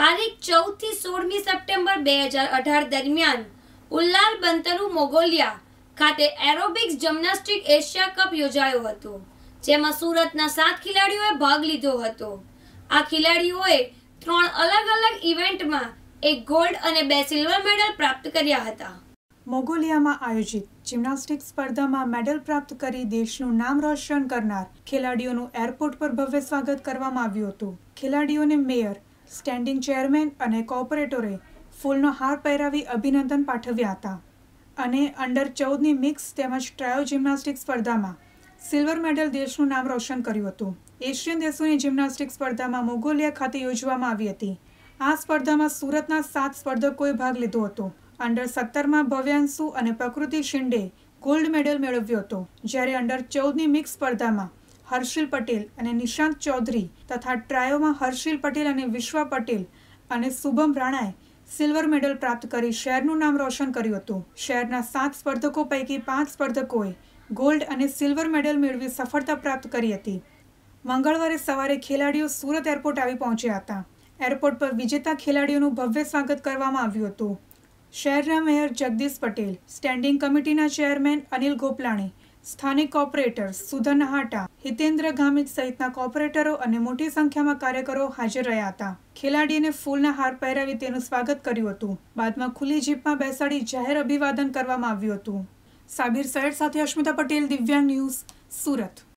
તારીખ ચૌદથી સોળમી સપ્ટેમ્બર બે હજાર અઢાર દરમિયાન ઉલ્લાલ બંતરુ મોગોલિયા ખાતે એરોબિક્સ જિમ્નાસ્ટિક એશિયા કપ યોજાયો હતો, જેમાં સુરતના સાત ખેલાડીઓએ ભાગ લીધો હતો. આ ખેલાડીઓએ ત્રણ અલગ અલગ ઇવેન્ટમાં એક ગોલ્ડ અને બે સિલ્વર મેડલ પ્રાપ્ત કર્યા હતા. મોગોલિયામાં આયોજિત જિમ્નાસ્ટિક સ્પર્ધામાં મેડલ પ્રાપ્ત કરી દેશનું નામ રોશન કરનાર ખેલાડીઓનું એરપોર્ટ પર ભવ્ય સ્વાગત કરવામાં આવ્યું હતું. ખેલાડીઓને મેયર સ્ટેન્ડિંગ ચેરમેન અને કોર્પોરેટરે ફૂલનો હાર પહેરાવી અભિનંદન પાઠવ્યા હતા અને અંડર ચૌદની મિક્સ તેમજ ટ્રાયો જિમ્નાસ્ટિક સ્પર્ધામાં સિલ્વર મેડલ દેશનું નામ રોશન કર્યું હતું. એશિયન દેશોની જિમ્નાસ્ટિક સ્પર્ધામાં મોગોલિયા ખાતે યોજવામાં આવી હતી. આ સ્પર્ધામાં સુરતના સાત સ્પર્ધકોએ ભાગ લીધો હતો. અંડર સત્તરમાં ભવ્યાંશુ અને પ્રકૃતિ શિંડે ગોલ્ડ મેડલ મેળવ્યો હતો. જ્યારે અંડર ચૌદની મિક્સ સ્પર્ધામાં હર્ષિલ પટેલ અને નિશાંત ચૌધરી તથા ટ્રાયોમાં હર્ષિલ પટેલ અને વિશ્વા પટેલ અને શુભમ રાણાએ સિલ્વર મેડલ પ્રાપ્ત કરી શહેરનું નામ રોશન કર્યું હતું. શહેરના સાત સ્પર્ધકો પૈકી પાંચ સ્પર્ધકોએ ગોલ્ડ અને સિલ્વર મેડલ મેળવી સફળતા પ્રાપ્ત કરી હતી. મંગળવારે સવારે ખેલાડીઓ સુરત એરપોર્ટ આવી પહોંચ્યા હતા. એરપોર્ટ પર વિજેતા ખેલાડીઓનું ભવ્ય સ્વાગત કરવામાં આવ્યું હતું. શહેરના મેયર જગદીશ પટેલ, સ્ટેન્ડિંગ કમિટીના ચેરમેન અનિલ ગોપલાણી સ્થાનિક કોર્પોરેટર સુધન હાટા, હિતેન્દ્ર ગામિત સહિતના કોર્પોરેટરો અને મોટી સંખ્યામાં કાર્યકરો હાજર રહ્યા હતા. ખેલાડીને ફૂલના હાર પહેરાવી તેનું સ્વાગત કર્યું હતું. બાદમાં ખુલ્લી જીપમાં બેસાડી જાહેર અભિવાદન કરવામાં આવ્યું હતું. સાબિર સૈયદ સાથે અશ્મિતા પટેલ, દિવ્યાંગ ન્યૂઝ, સુરત.